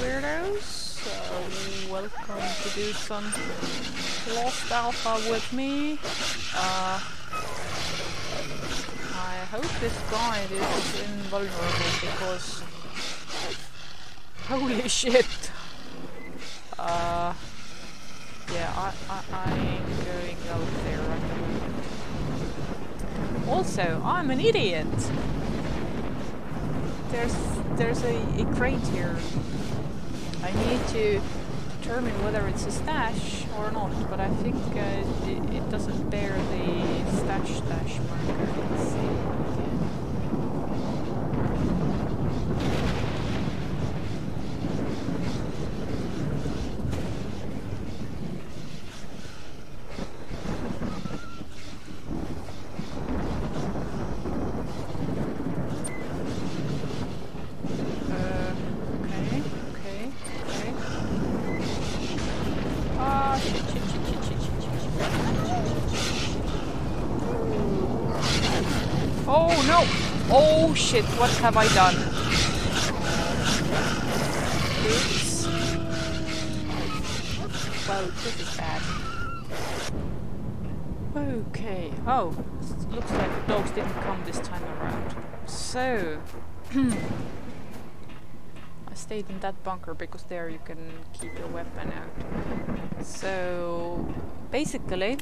Weirdos. Uh, welcome to do some Lost Alpha with me. Uh, I hope this guide is invulnerable because holy shit. Uh, yeah, I, I, I ain't going out there at the moment. Also, I'm an idiot. There's there's a, a crate here. I need to determine whether it's a stash or not, but I think uh, it, it doesn't bear the stash stash marker. What have I done? Oops. Well, this is bad. Okay. Oh, looks like the dogs didn't come this time around. So, I stayed in that bunker because there you can keep your weapon out. So, basically,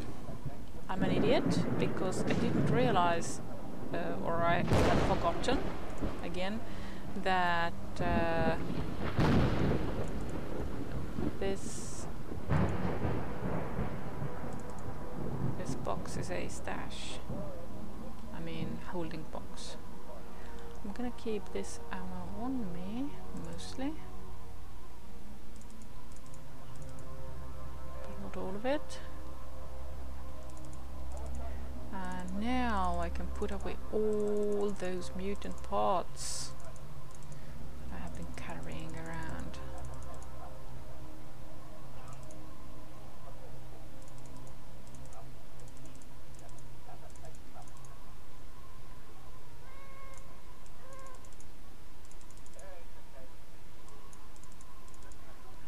I'm an idiot because I didn't realize, uh, or I had forgotten again, that uh, this this box is a stash. I mean, holding box. I'm gonna keep this ammo on me, mostly. But not all of it. And now I can put away all those mutant parts I have been carrying around.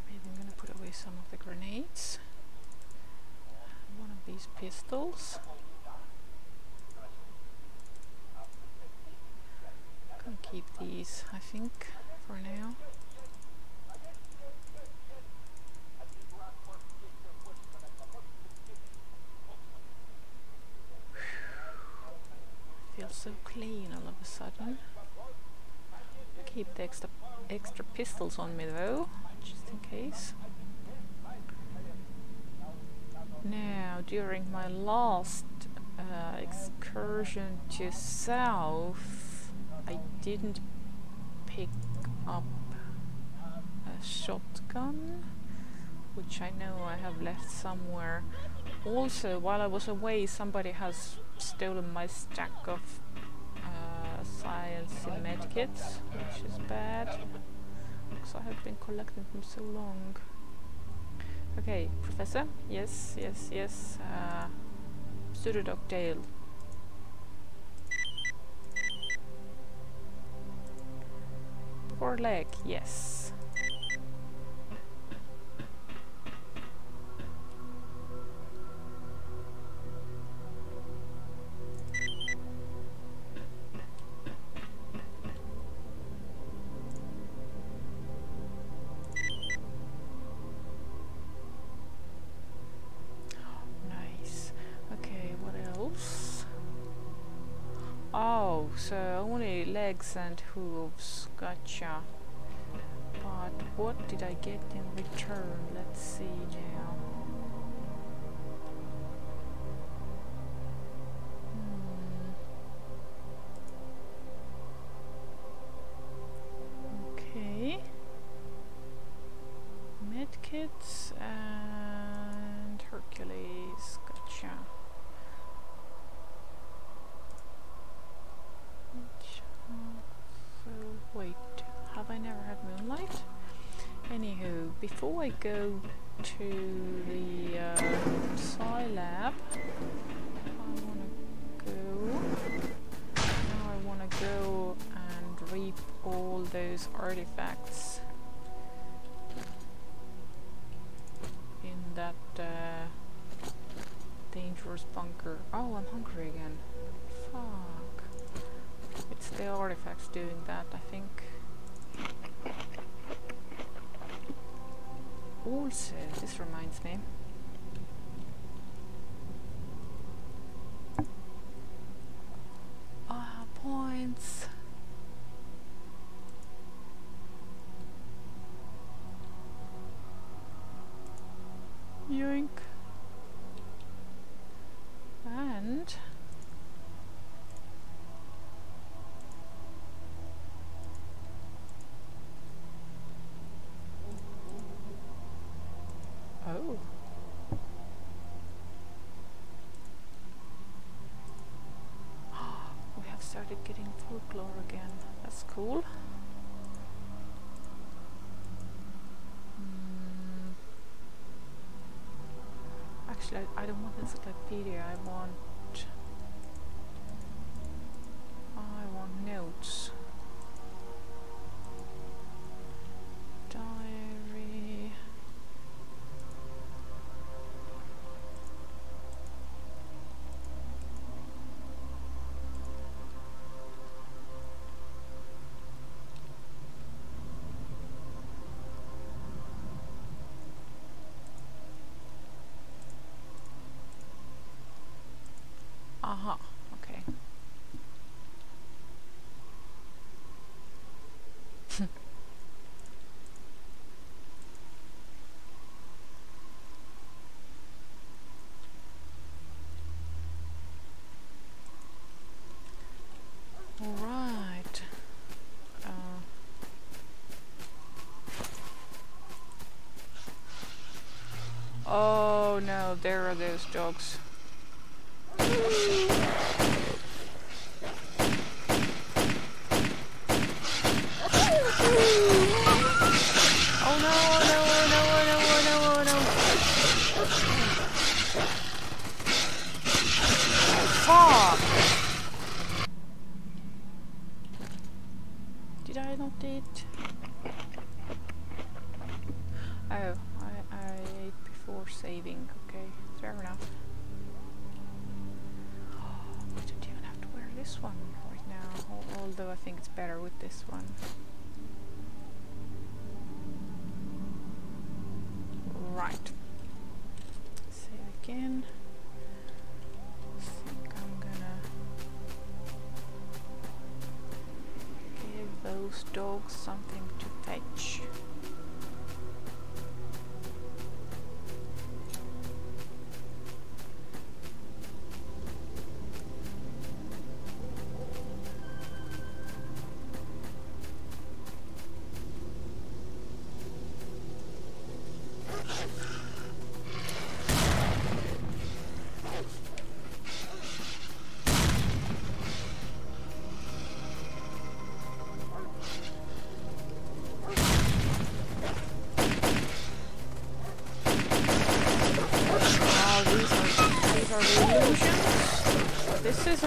Maybe I'm gonna put away some of the grenades. And one of these pistols. Gonna keep these, I think, for now. Feels so clean all of a sudden. Keep the extra extra pistols on me though, just in case. Now, during my last uh, excursion to south, I didn't pick up a shotgun, which I know I have left somewhere. Also, while I was away, somebody has stolen my stack of uh, science medkits, which is bad, because I have been collecting them so long. Okay, Professor. Yes, yes, yes. Uh, Pseudodog tail. Poor leg, yes. And hooves. Gotcha. But what did I get in return? Let's see now. before I go to the uh, Lab, I want to go. Now I want to go and reap all those artifacts in that uh, dangerous bunker. Oh, I'm hungry again. Fuck. It's the artifacts doing that, I think. Also, this reminds me. Folklore again. That's cool. Mm. Actually, I, I don't want encyclopedia. I want. I want notes. Aha, okay. All right. Uh, oh no, there are those dogs. Oh,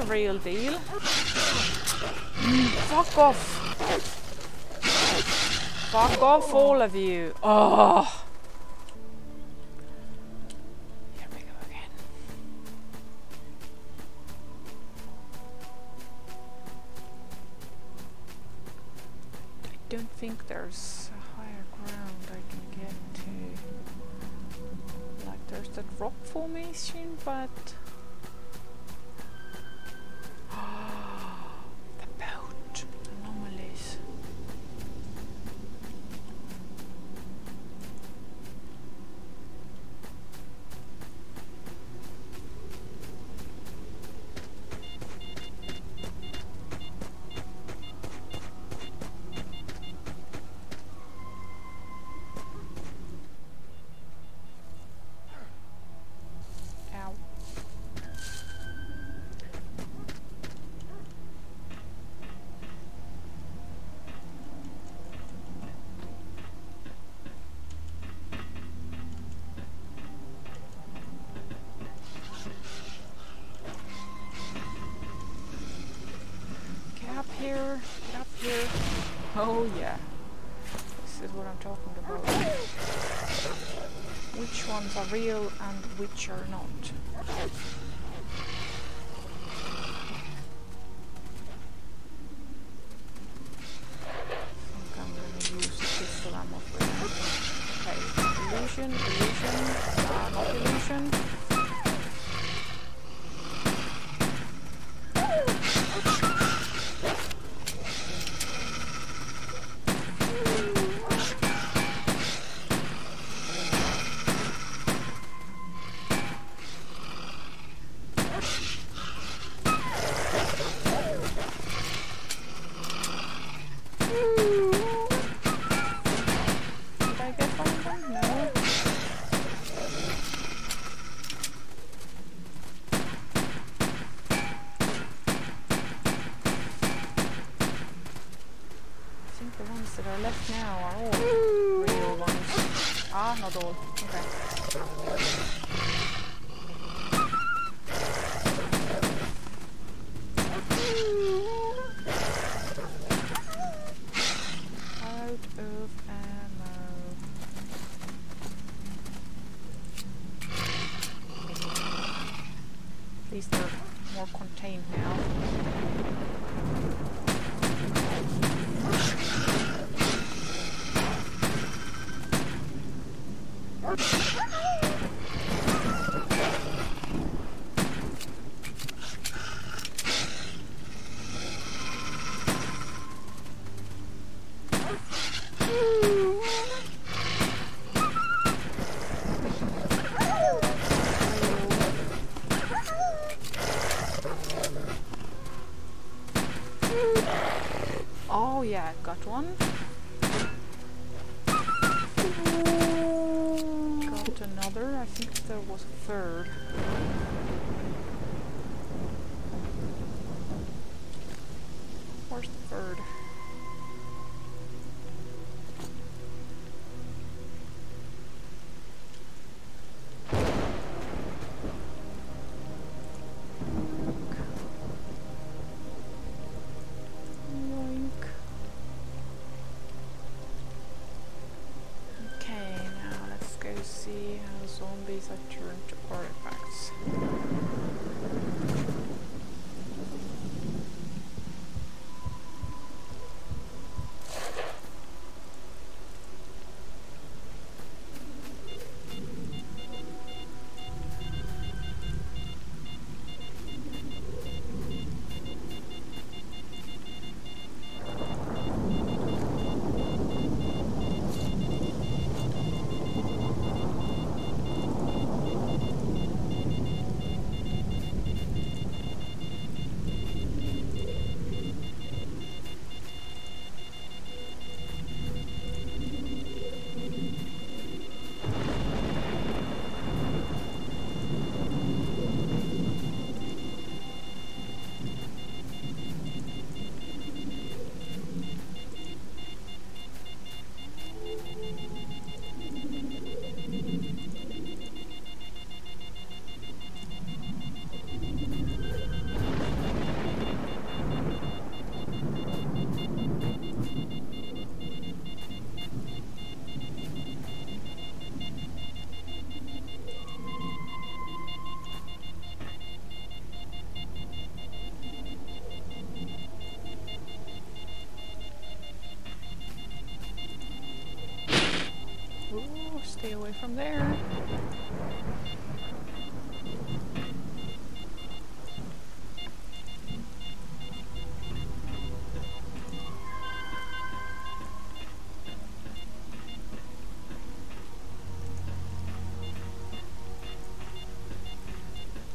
real deal. Fuck off. Fuck off, all of you. Oh. Here we go again. I don't think there's a higher ground I can get to. Like there's that rock formation, but ones are real and which are not. more contained now. Okay. stay away from there.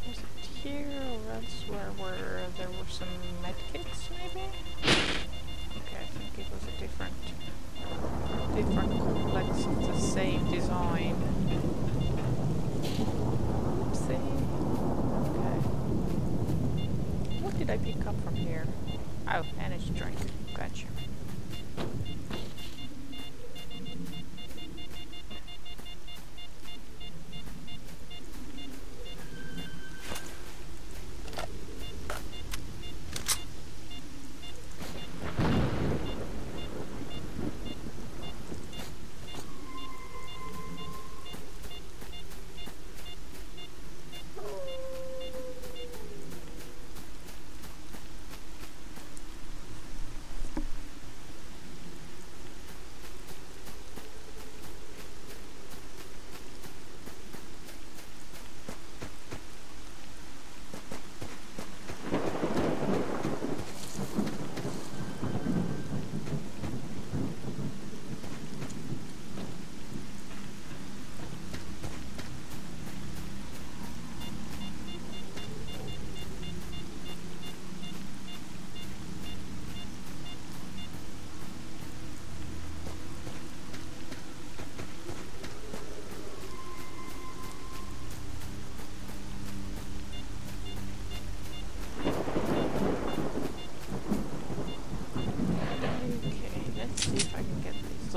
There's a tier, that's where, where there were some medkits. did I pick up from here? Oh, and it's drink.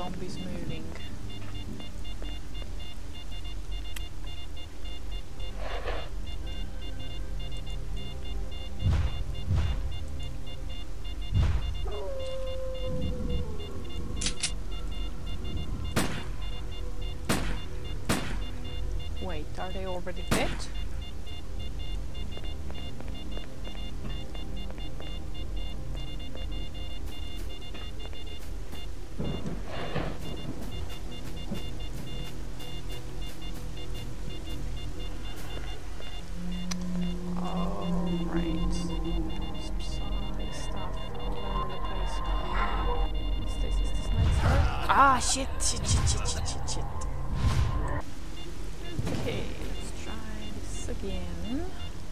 zombies moving. Wait, are they already dead? Ah, shit, shit, shit, shit, shit, shit, shit. Okay, let's try this again.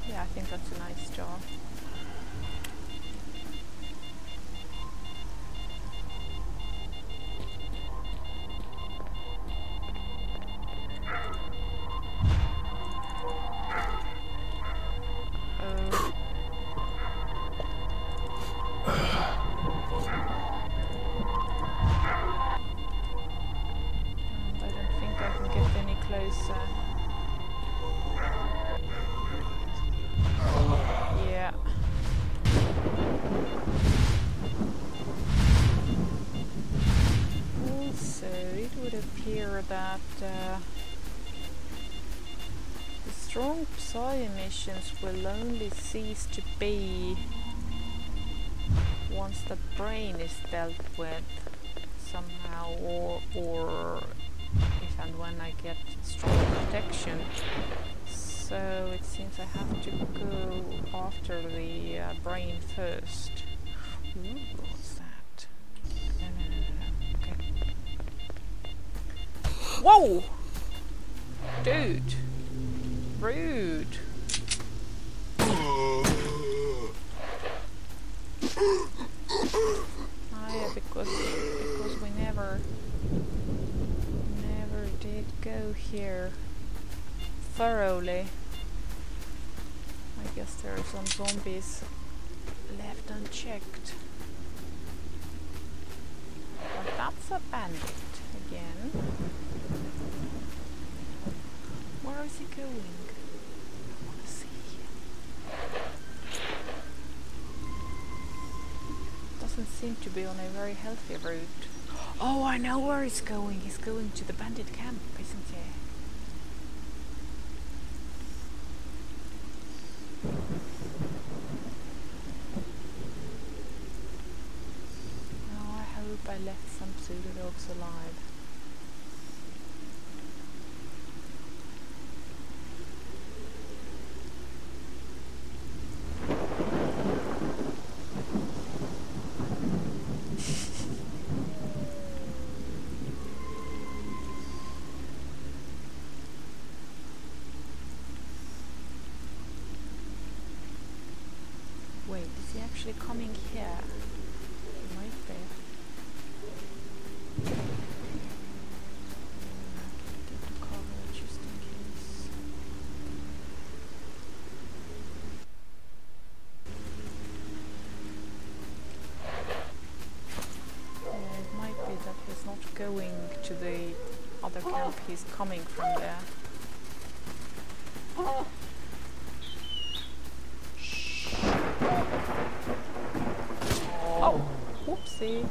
Yeah, I think that's a nice job. Appear that uh, the strong psi emissions will only cease to be once the brain is dealt with somehow or or if and when I get strong protection. So it seems I have to go after the uh, brain first. Ooh, Whoa! Dude! Rude! Ah, yeah, because because we never never did go here thoroughly. I guess there are some zombies left unchecked. But that's a bandit again. Where is he going? I wanna see. Doesn't seem to be on a very healthy route. Oh, I know where he's going. He's going to the bandit camp, isn't he? Oh, I hope I left some pseudodogs alive. Wait, is he actually coming here? It might be that he's not going to the other camp, he's coming from there. Oh, whoopsie.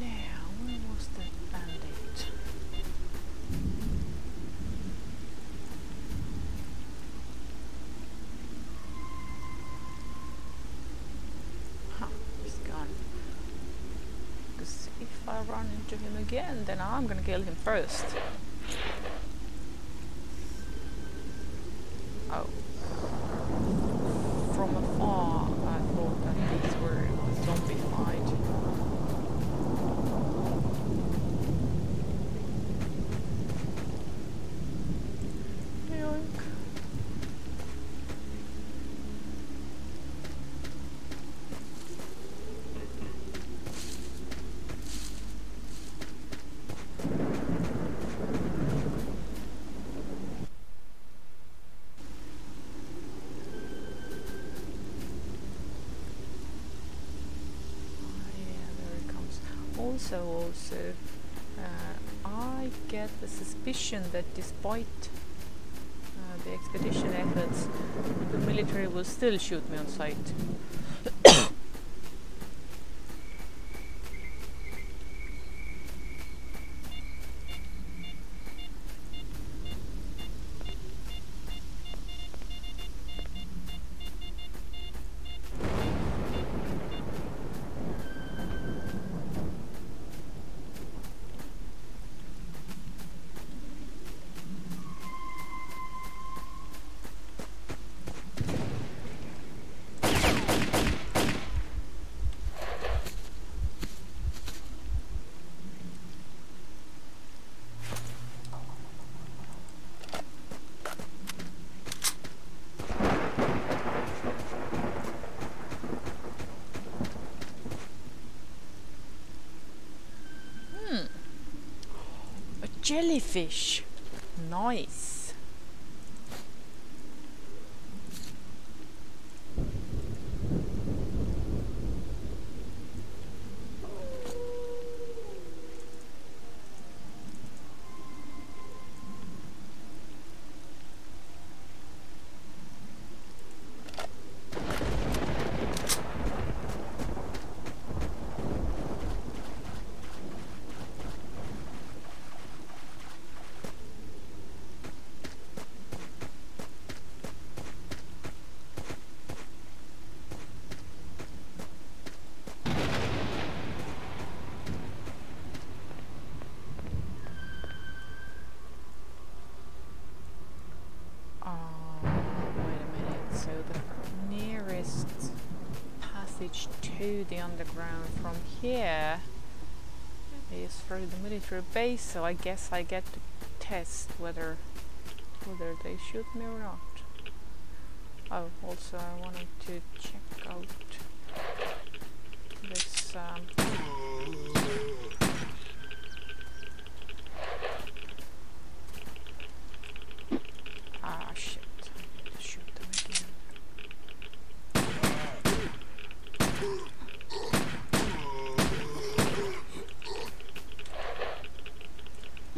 Now, where was that bandit? Huh, he's gone. Because if I run into him again, then I'm gonna kill him first. Oh. From afar, I thought that these were zombified. Yoink. Ah, yeah, there it comes. Also, also, uh, I get the suspicion that despite uh, the expedition efforts, the military will still shoot me on sight. Jellyfish. Nice. The underground from here is through the military base so I guess I get to test whether whether they shoot me or not. Oh, also I wanted to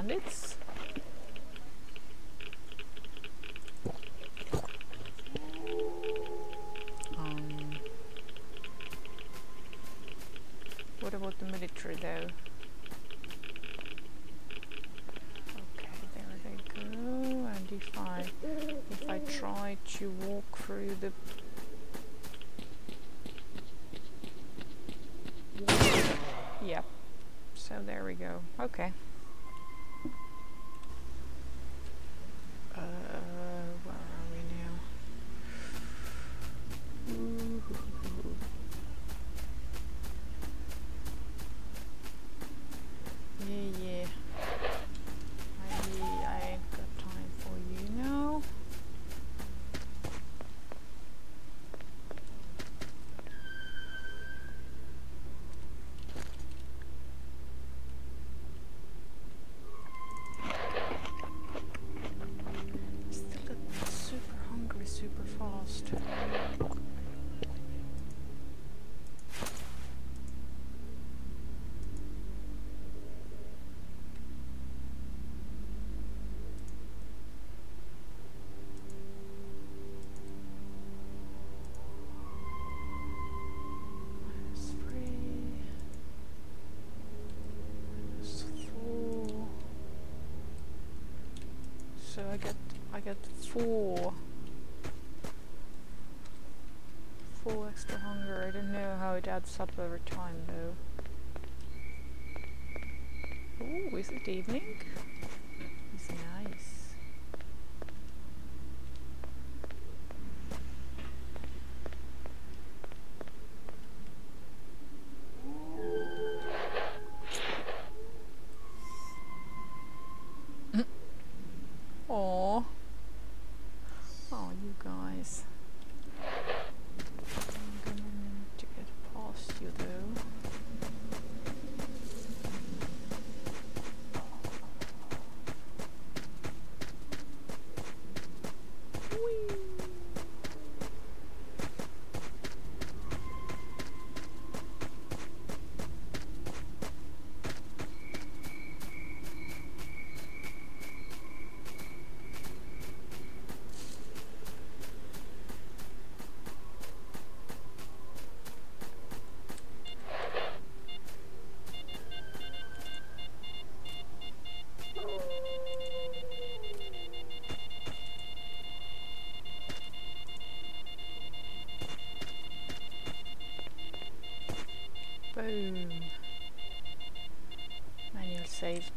are um, the military though. Okay, there they go. And if I if I try to walk through the Yep. So there we go. Okay. I get I get four. Four extra hunger. I don't know how it adds up over time though. Oh, is it evening? Manual save.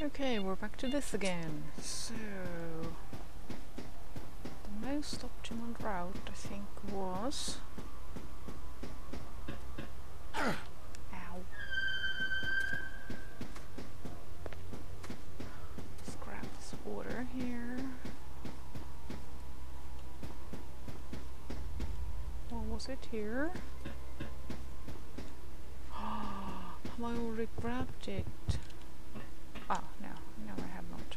Okay, we're back to this again. So, the most optimal route, I think, was... Ow. Grab this here. Was it here? Already grabbed it? Ah, no, no I have not.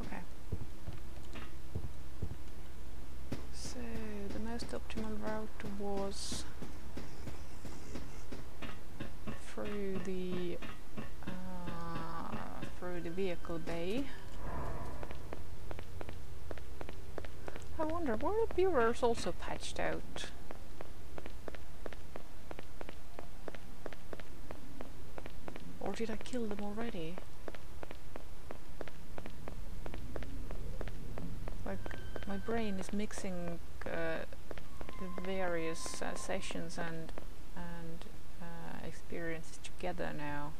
Okay. So, the most optimal route was through the uh, through the vehicle bay. I wonder, were the burers also patched out? Or did I kill them already? Like, my brain is mixing uh, the various uh, sessions and and uh, experiences together now.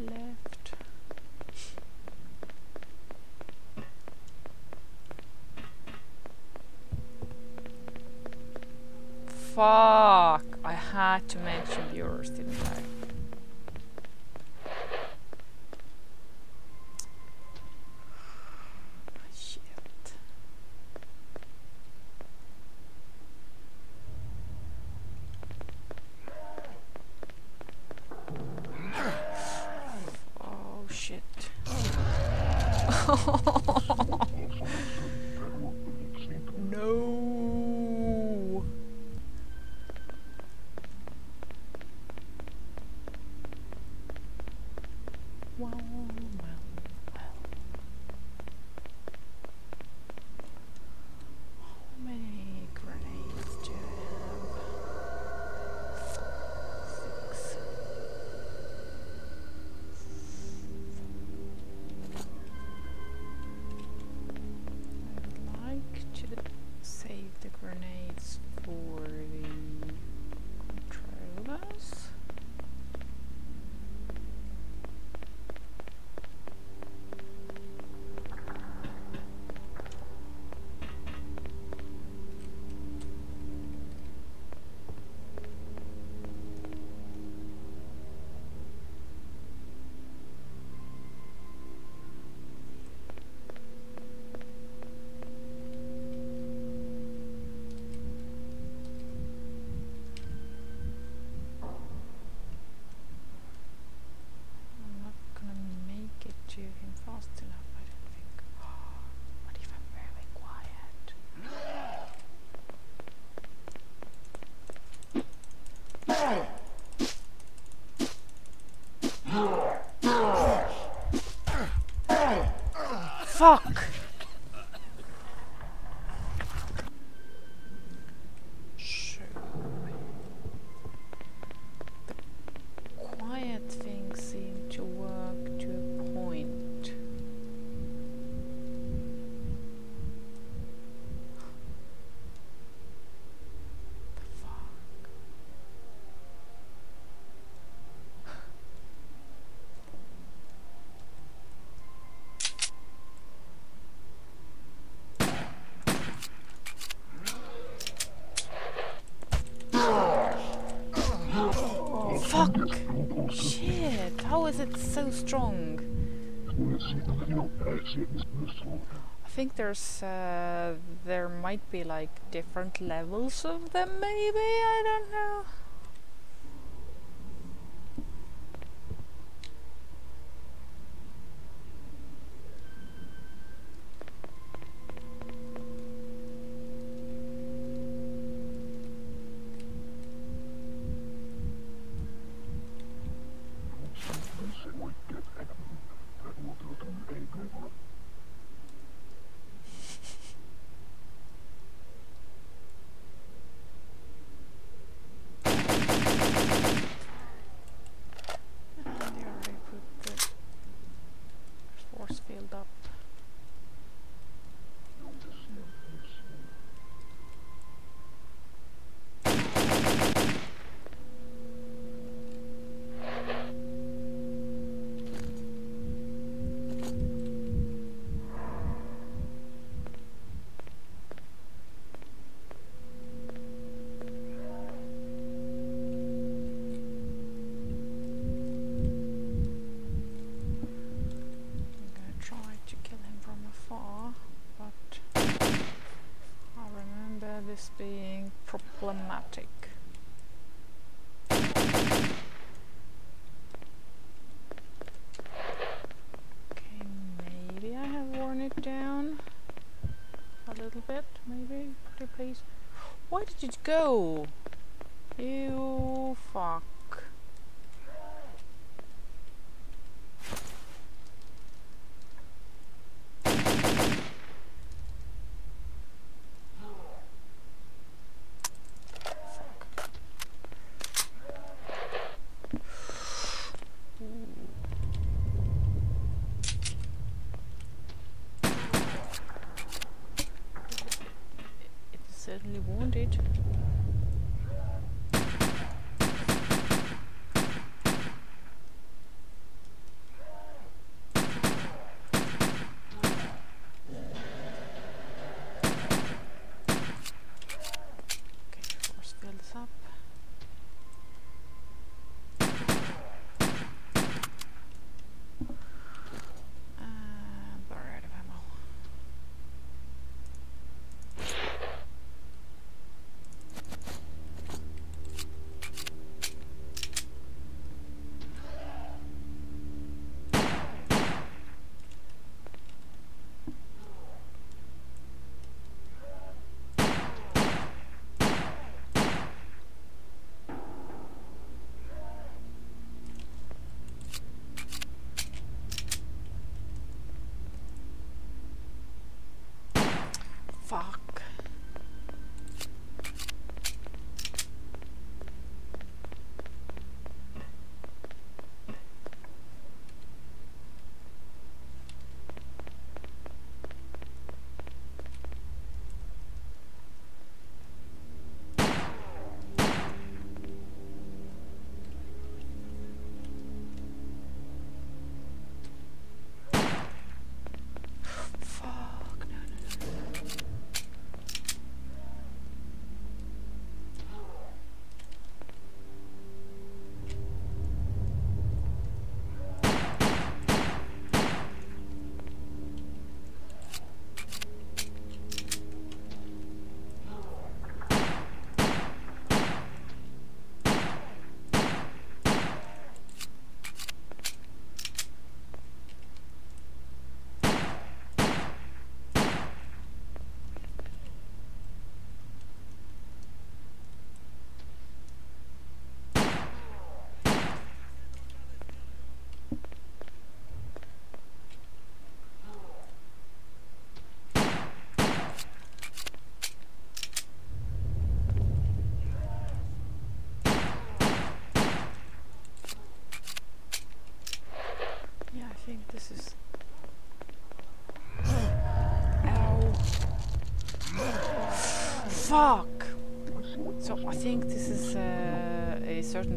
Left. Fuck! I had to mention yours, didn't I? So strong? I think there's uh, there might be like different levels of them maybe, I don't know. did you go? You fuck.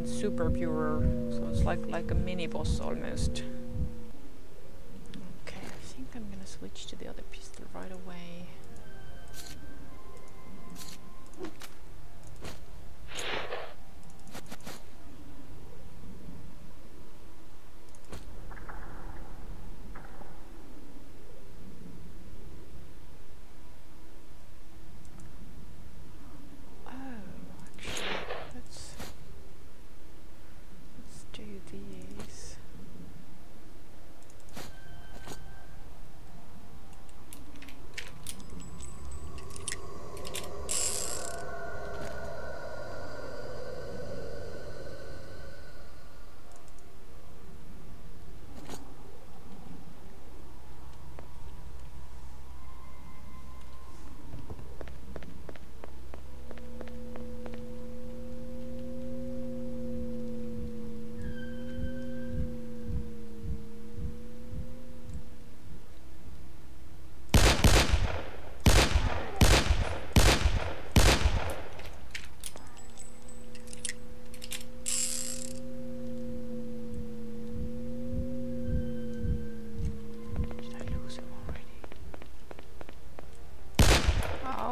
super pure so it's like like a mini boss almost.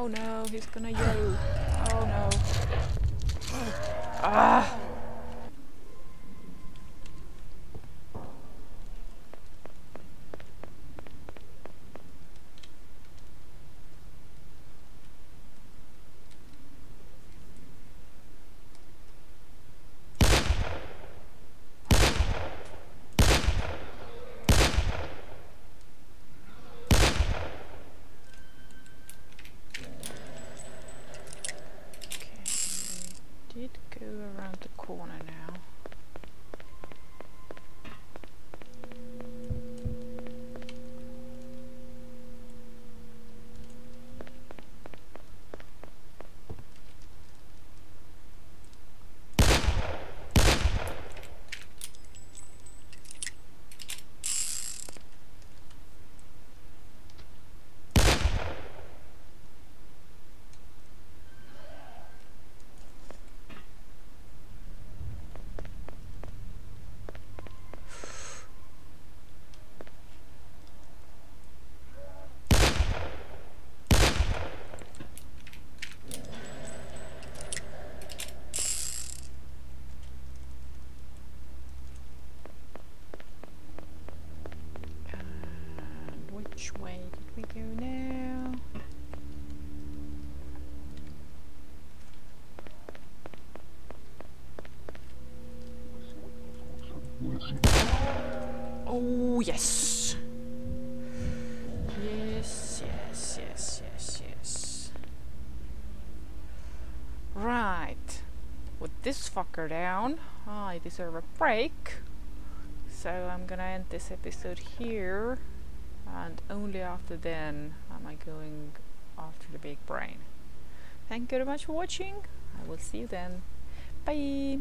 Oh no, he's gonna yell. Yes! Yes, yes, yes, yes, yes. Right. With this fucker down, I deserve a break. So I'm gonna end this episode here. And only after then am I going after the big brain. Thank you very much for watching. I will see you then. Bye!